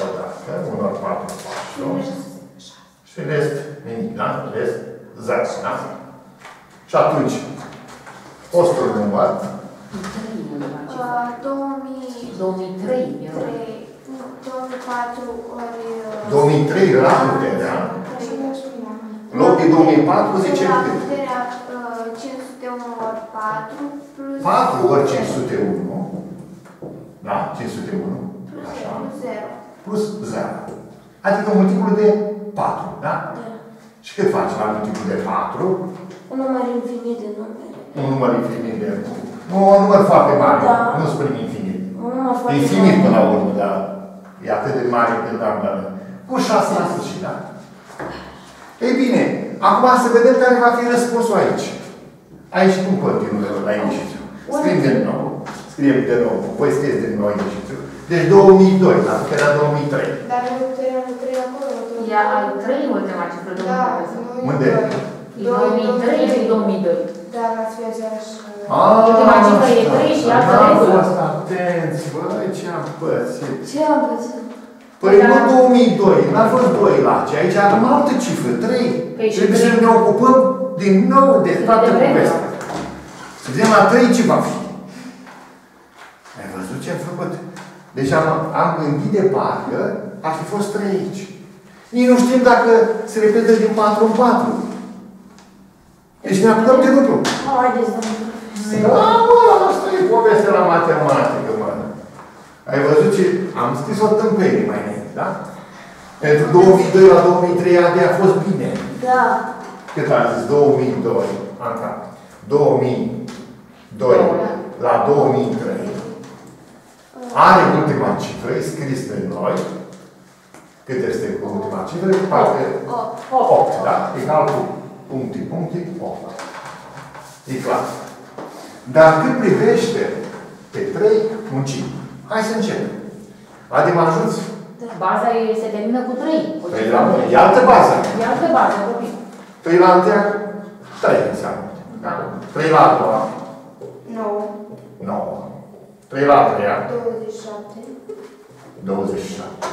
odată. 1 ori 4, Și 4. rest Și rest nimic, da? Rest 0, da? Și atunci, postul număr, Uh, 2003, 2003. nu, 2004 ori... uh, 2003 la puterea, în loc de 2004 zice La cât? puterea uh, 501 ori 4 plus... 4 ori 501, da? 501, Plus așa, 0. plus 0. Adică multiplul de 4, da? Și cât faci la multiplul de 4? Un număr infinit de numere. Un număr infinit de... Nu, un număr foarte mare, Da. nu spune infinit. Un număr foarte Infinit mare. până la urmă, dar e atât de mare cât am dat. Cu 6 la sfârșit, da? Ei bine, acum să vedem care va fi răspunsul aici. Aici cum continuă la ieșițiu? Scriem de nou. Scriem de nou. Voi scrieți de nou ieșițiu. Deci 2002, la puterea 2003. Dar nu puterea nu 3 acolo. tot- Ea al trei ultima cifră, Da, domnule. nu Unde? E 2003 și 2002. Da, la fi aceeași... Ultima cifră e trei și altă N-am regulă. fost atenți, băi, ce am pățit. Ce am pățit? Păi nu 2002, n-a fost 2 la ce, aici avem altă cifră, 3. Păi și Trebuie să trei. ne ocupăm din nou de toată de vreme. povestea. Să vedem la 3 ce va fi. Ai văzut ce am făcut? Deci am, am gândit de parcă ar fi fost 3 aici. Nici nu știm dacă se repetă din 4 în 4. Deci ne apucăm de lucru. Haideți, domnule. Da, mă, asta e povestea la matematică, mă. Ai văzut ce... Am scris o tâmpenie mai înainte, da? Pentru 2002 la 2003 AD a fost bine. Da. Cât am zis? 2002. Am cap. 2002 la 2003. Are ultima cifră, e scris de noi. Cât este cu ultima cifră? Parte 8, da? Egal cu puncti, puncti, 8. E clar. Dar cât privește pe 3, muncim. Hai să începem. Adi, mă ajuți? Baza e, se termină cu 3. Cu Păi, cifra la- trei. E altă bază. E altă bază, copii. 3 la întâia, 3 înseamnă. Da? 3 la a doua, 9. 9. 3 la a treia, 27. 27.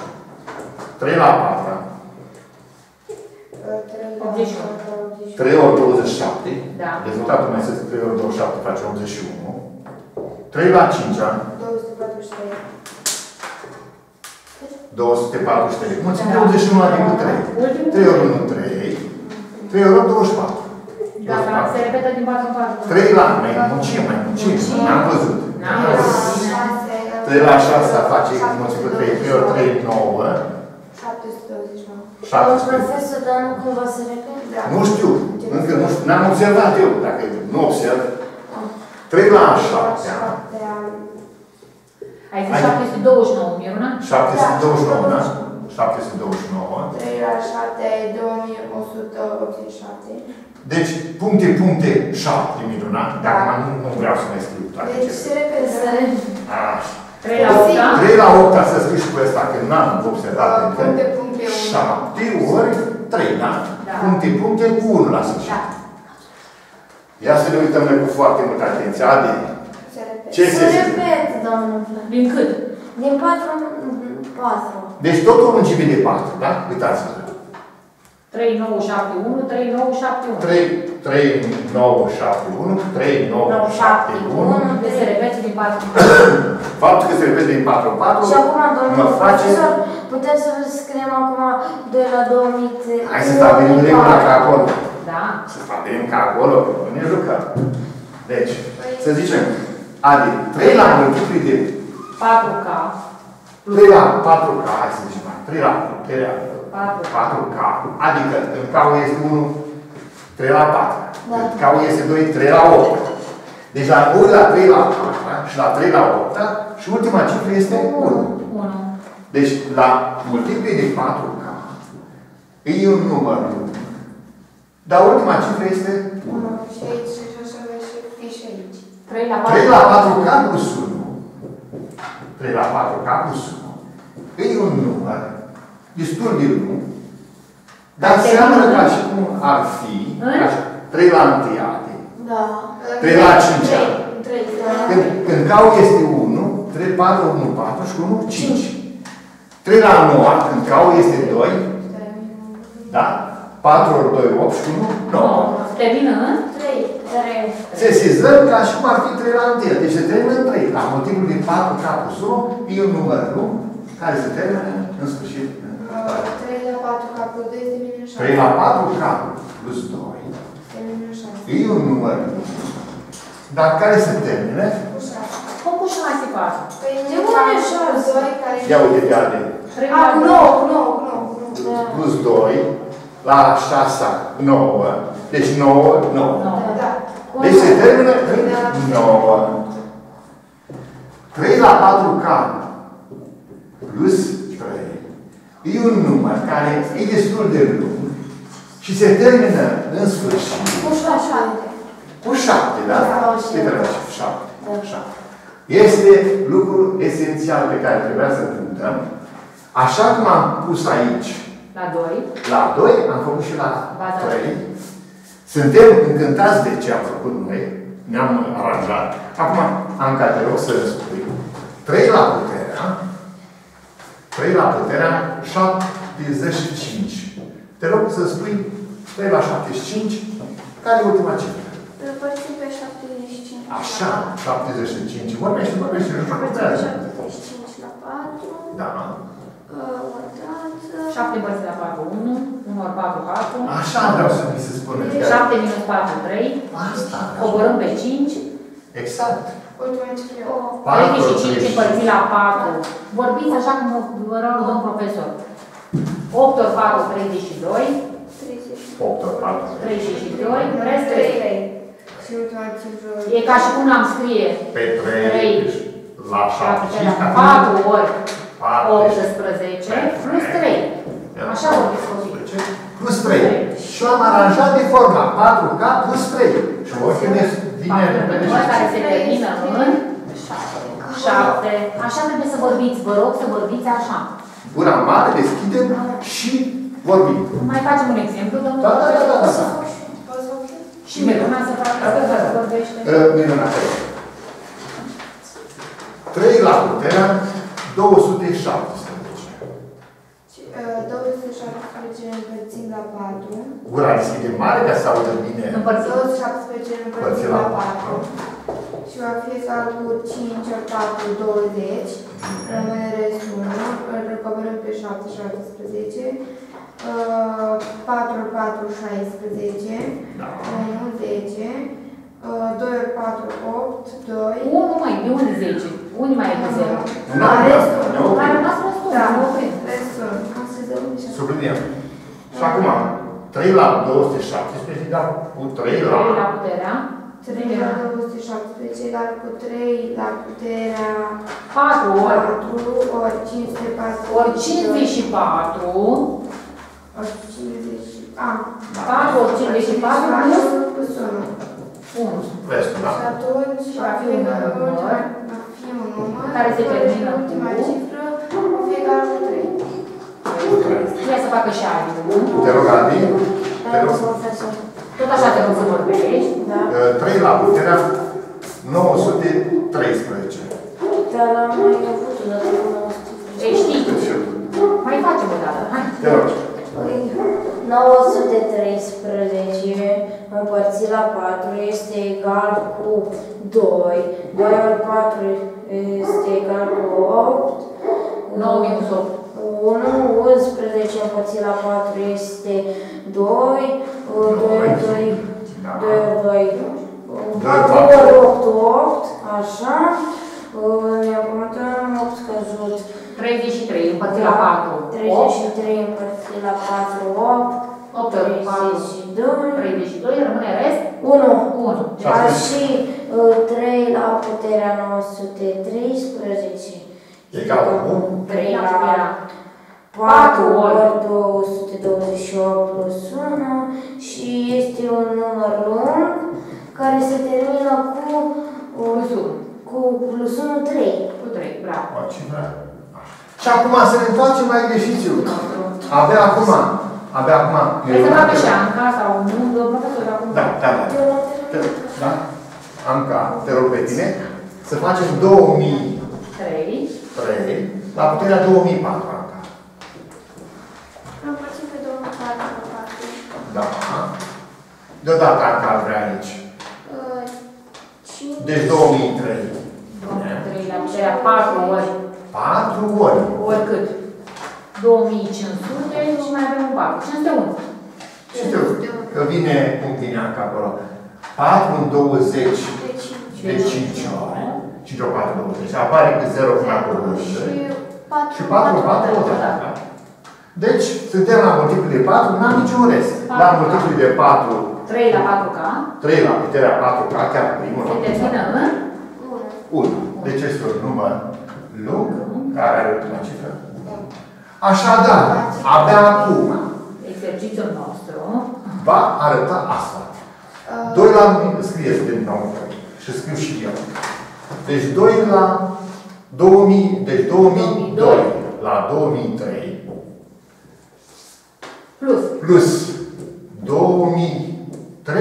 3 la a patra, 3 3 ori 27. Da. Rezultatul mai este 3 ori 27 face 81. 3 la 5 243. 243. Mulțim de 81 adică 3. Ultimul 3 ori 1, 3. 3 ori 8, 24. Gata, se repetă din 4 în 4. 3 la mai muncim, mai muncim. N-am văzut. N-am văzut. 3 la 6 face mulțim cu 3. 3 ori 3, 9. 700. 17. Profesor, dar nu cumva să repede? Da. Nu știu, încă nu știu, n-am observat eu, dacă nu observ. 3 la 7, Șaptea. Ai zis Hai. 729, Miruna? 729, da? 729. 3 la 7 e 2187. Deci, puncte, puncte, 7 minunat, dacă Da. nu, nu vreau să mai scriu toate Deci cele. se repede. Să repede. Așa. 3 la 8, da? 3 la 8, să scrii și cu ăsta, că n-am observat Uh, încă. Puncte, puncte, 1. 7 ori 3, da? Da. Puncte, puncte, cu 1 la sfârșit. Da. Ia să ne uităm noi cu foarte multă atenție. Adi, Se repede. ce Să se zice? repede, domnul. Din cât? Din 4 4. Deci tot o lungime de 4, da? Uitați-vă. 3, 9, 7, 1, 3, 9, 7, 1. 3, 3, 9, 7, 1, 3, 9, 7, 1. Deci se repete din 4. [coughs] Faptul că se repede din 4 în 4 Și acum, mă domnul face... profesor, putem să scriem acum 2 la 2000. Hai să stabilim regula ca acolo. Da? Să stabilim ca acolo, că nu ne jucăm. Deci, să zicem, Adi, 3 la multipli de 4K 3 la 4K, hai să zicem, 3 la 3 la 4. 4K, adică când K este 1, 3 la 4. Da. Când K este 2, 3 la 8. Deci la 1 la 3 la 4 și la 3 la 8 și ultima cifră este 1. 1. Deci la multipli de 4K e un număr lung. Dar ultima cifră este 1. Și aici și așa va și fi și aici. 3 la 4. 3 la 4K plus 1. 3 la 4K plus 1. E un număr destul de lung, dar Dar seamănă termină ca în? și cum ar fi, În? ca și- 3 la întâiate. Da. 3 la 5 ani. 3. Când, când cau este 1, 3, 4, 1, 4 și 1, 5. 3 la 9, când cau este 2, da? 4 ori 2, 8 și 1, 9. 9. Termină în? 3. 3. Sesizăm ca și cum ar fi 3 la 1. Deci se termină în 3. La motivul de 4 K plus 1 e un număr lung care se termină în sfârșit. în 3 la 4 ca plus 2 este minus 6. 3 la 4 K plus 2 Este minus 6. e un număr lung. Dar care se termină? Cu 6. Cum cu 6 faci? Păi De nu unde fac e șase? cu 2 care... Ia uite pe ale. 3 A, la cu 9. 9, cu 9, cu 9, cu 9. Da. plus 2 la 6, 9. Deci 9, 9. 9. Da. Deci se termină în 9. 3 la 4K plus 3 e un număr care e destul de lung și se termină în sfârșit Cu 7. cu 7, da? Da, și Uite eu. la 7. Da. 7. Este lucrul esențial pe care trebuia să-l punctăm. Așa cum am pus aici La 2. la 2, am făcut și la Ba, da. 3. Suntem încântați de ce am făcut noi, ne-am aranjat. Acum, Anca, te rog să spui 3 la puterea, 3 la puterea 75. Te rog să spui 3 la 75, care e ultima cifră? Împărțim pe 75. Așa, 75. Vorbește, vorbește, nu știu, contează. 75 la 4. Da. Uh, o dată. 7 împărțit la 4, 1. 1 ori 4, 4. Așa vreau să mi se spună. 7 minus 4, 3. Asta. Coborâm pe 5. Exact. Ultima cifră. 35 împărțit la 4. Vorbiți așa cum vă rog, domn profesor. 8 ori 4, 32. 30. 8 ori 4. 32. Rest 3. 3. Și ultima cifră. E ca și cum am scrie Pe 3, Trei. la 7. 4 ori 4. 18 plus 3. Așa vorbiți copii. Plus 3. Și am aranjat de forma 4K plus 3. Și voi când ne vine repede Număr care și se termină în 7. Așa trebuie să vorbiți. Vă rog să vorbiți așa. gura mare, deschidem și vorbim. Mai facem un exemplu, domnul Da, da, da, da, profesor? da. Poți să fac? Și Miruna să facă să vorbește. Uh, Minunat. 3 la puterea 217. Și, uh, 217 împărțim la 4. Gura deschide mare ca să audă bine. Împărțit. 217 împărțim la 4. Și va fi egal cu 5 ori 4, 20. Rămâne restul 1. Îl recoperăm pe 7, 17. Uh, 4 ori 4, 16. Da. 1, 10. Uh, 2 ori 4, 8, 2. 1 mai, de unde 10? Unde mai e cu 0? Nu, A, restul. ne oprim. Care rămas răspuns, Da, nu oprim. restul. Am să dăm și Subliniem. acum, 3 la 217 egal cu 3 la... 3 la puterea. 3 la 217 egal cu 3 la puterea 4 ori 4 ori 504 ori 54 ori 50 a, 4 ori 54 plus plus 1 1. Restul, da? și atunci Va fi un egal- număr. Va fi un număr Care se termină cu- ultima cifră va fi egal cu 3 Cu 3. Trebuie să facă și Adi. Te rog, Adi, te Da, rog, profesor. Tot așa te rog să vorbești. Da. 3 la puterea 913. Dar am mai avut o dată cu 913. Ei, știi. Mai facem o dată. Hai. Te rog. 913 împărțit la 4 este egal cu 2. 2 ori 4 este egal cu 8. 9 minus 8. 1, 11 împărțit la 4 este 2. 2 ori 2, 2 ori 2, 4 ori 8, 8, așa. Ne comentăm 8 scăzut. 33 împărțit la 4. 33 împărțit la 4, 8. 8 ori 4. 32. 32 rămâne rest 1. 1. Și atunci? Și uh, 3 la puterea 913. Egal cu 3 la 4 Patru ori. ori 228 plus 1 și este un număr lung care se termină cu uh, Plus 1. cu plus 1, 3. Cu 3. Bravo. O, cifra. Și acum să ne întoarcem la exercițiu. Abia acum, abia acum. Vrei să facă și Anca sau nu? Profesor, acum. Da, da, da. Te- Da? Anca, te rog pe tine să facem 2003 3. la puterea 2004, Anca. Am făcut pe 2004 la 4 Da. Deodată Anca ar vrea aici. 5 Deci 2003. 3 la puterea 4 ori 4 ori. ori cât? 2500 și mai avem un 4. 501. Ce știu? Că vine, cum vine Anca acolo? 4 în 20 de 5 de 5 ori. 5 ori 4, 20. Apare cu 0 până acolo. și 4 Și 4 ori 4 ori. da. Deci, suntem la multiplu de 4, n-am niciun rest. La multiplu de 4, 3 la 4K. 3 la puterea 4, ca chiar primul. Se termină în 1 1. Deci este un număr lung, care are ultima cifră. Așadar, abia acum exercițiul nostru. va arăta asta. 2 la scrieți din nou și scriu și eu. Deci 2 la 2000, deci 2002 la 2003 Plus. plus 2003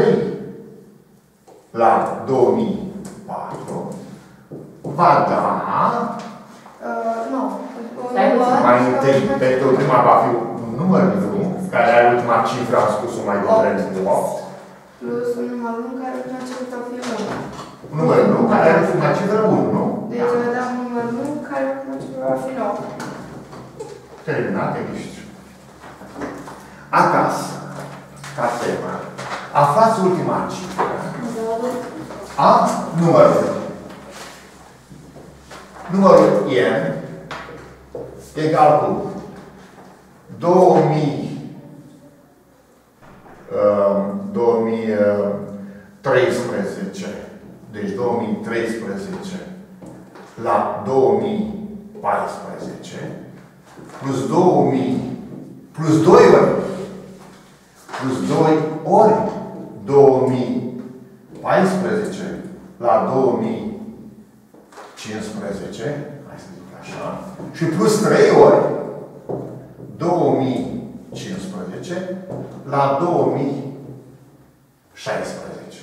la 2004 va da Nu. Stai puțin. mai întâi, pentru prima va fi un număr lung, care are ultima cifră, am spus-o mai devreme, 8. Plus un număr lung care ultima cifră va fi 1. Un număr lung care are ultima cifră 1, nu? Deci vă dăm un număr lung care ultima cifră va fi 9. Terminat exercițiul. Acasă, ca temă, aflați ultima cifră a numărului. Numărul n egal cu 2000 uh, 2013 deci 2013 la 2014 plus 2000 plus 2 ori. Plus 2 ori 2014 la 2015 hai să zic așa și plus 3 ori 2015 la 2016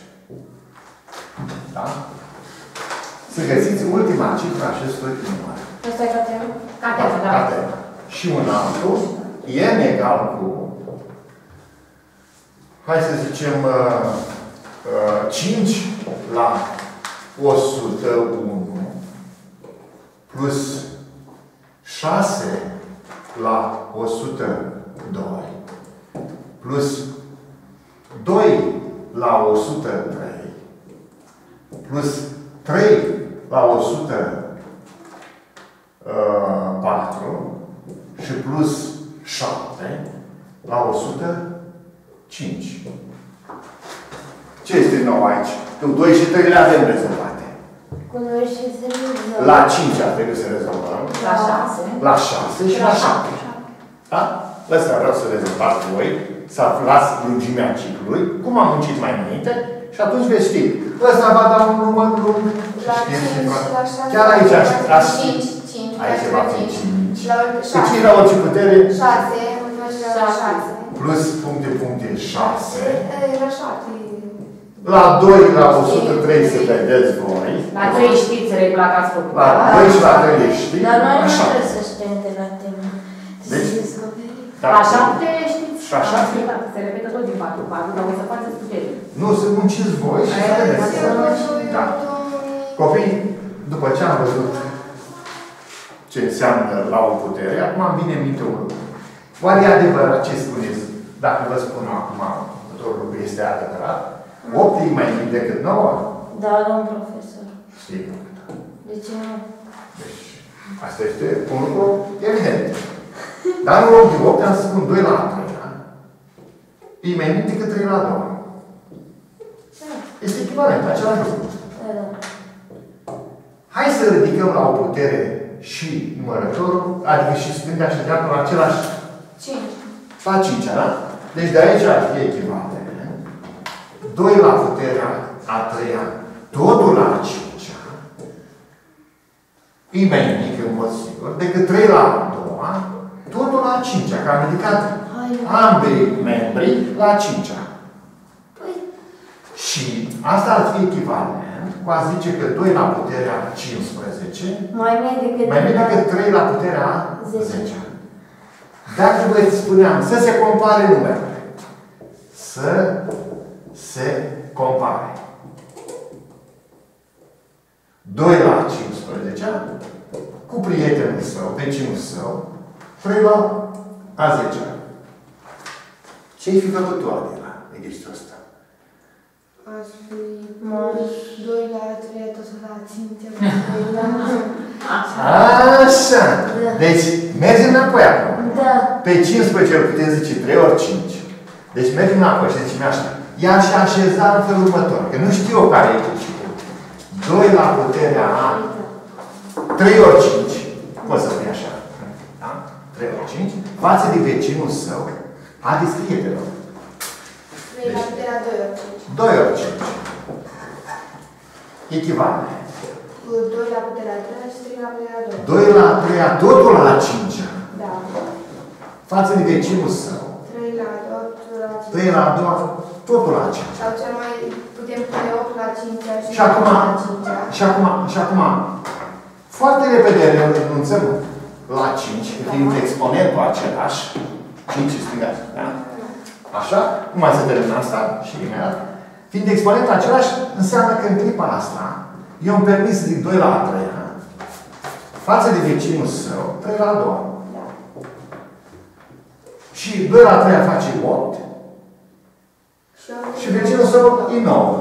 da? să găsiți ultima cifră a acestui număr Asta e cateu? Cateva, da. Cateva. Și un altul, n egal cu, hai să zicem, uh, uh, 5 la 101 plus 6 la 102 plus 2 la 103 plus 3 la 100 4 și plus 7 la 105. Ce este nou aici? Că 2 și 3 le avem rezolvate. Cu noi și să rezolvăm. La 5 ar trebui să rezolvăm. La 6. La 6 și la 7. Da? Lăsa vreau să rezolvați voi, să aflați lungimea ciclului, cum am muncit mai înainte, și atunci veți ști. Ăsta va da un număr lung. La Știți 5 ceva? și la 6. Chiar aici, la aș- 5, 5, Aici va fi 5. La Cu 5 la orice putere, 6, mulțumesc la 6. plus puncte, puncte, 6. La 7. La 2, la 103 să vedeți voi. La 3 știți regula că ați făcut. La 2 și la 3 le știți. Dar noi nu Așa. trebuie să știm de la tine. Deci- Să descoperim. Da. La 7 știți. Și la Am șapte? explicat, Se repetă tot din 4 4, dar o să faceți putere. Nu, să munciți voi și să vedeți. Da. Copii, după ce am văzut ce înseamnă la o putere, acum îmi vine în minte un lucru. Oare e adevărat ce spuneți? Dacă vă spun acum, următorul lucru este adevărat, 8 e mai mic decât 9? Da, domn profesor. Sigur. De ce nu? Deci, asta este un lucru evident. Dar în loc de 8 am să spun 2 la 3. E mai mic decât 3 la 2. Este echivalent, același lucru. Da, da. Hai să ridicăm la o putere și numărătorul, adică și stânga și dreapta la același 5. la 5, da? Deci de aici ar fi echivalent. 2 la puterea a treia, totul la a cincea, e mai mic în mod sigur, decât 3 la a doua, totul la a cincea, că am ridicat Hai, ambei membri la a cincea. Păi, Și asta ar fi echivalent cu a zice că 2 la puterea 15 mai mic decât... mai bine la- decât 3 la puterea Zece. 10. Dacă vă spuneam să se compare numerele, să se compare. 2 la 15 cu prietenul său, vecinul său, 3 la a 10 Ce-ai fi făcut tu, Adela, registrul ăsta? Aș fi Mă- 2 la 3, tot la 5. Așa! Deci, mergem înapoi acum. Da. Pe 15 îl putem zice 3 ori 5. Deci mergem înapoi și zicem așa. Ea și așeza în felul următor. Că nu știu eu care e principiul. 2 la puterea a 3 ori 5. Poți să fie așa. Da? 3 ori 5. Față de vecinul său. A descrie te rog. 3 la puterea 2 ori 5. 2 ori 5. Echivalent. Cu 2 la puterea 3 și 3 la puterea 2. 2 la 3 totul la 5 Da. Față de vecinul său. 3 la 2 la 5. 3 la 2 totul la 5. Sau cel mai putem pune 8 la 5 și Și acum, 8 la 5. și acum, și acum, foarte repede renunțăm la 5, fiind exponentul același, 5 și stânga, da? Așa? Nu mai să termin asta și imediat. Fiind exponentul același, înseamnă că în clipa asta, eu îmi permis să zic 2 la a 3 față de vecinul său, 3 la a 2 Da. Și 2 la a 3 face 8, și vecinul său e 9.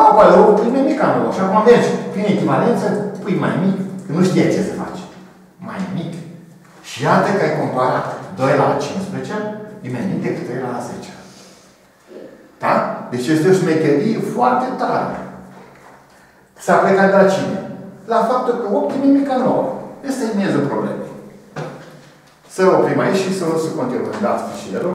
A, bă, e mai mic ca 9. Și acum mergi prin echivalență, pui mai mic, că nu știe ce să faci. Mai mic. Și iată că ai comparat 2 la 15, e mai mic decât 3 la 10. Da? Deci este o șmecherie foarte tare. S-a plecat de la cine? La faptul că 8 e mai mic ca 9. Este e miezul problemei. Să oprim aici și să o să continuăm. Dați fișierul.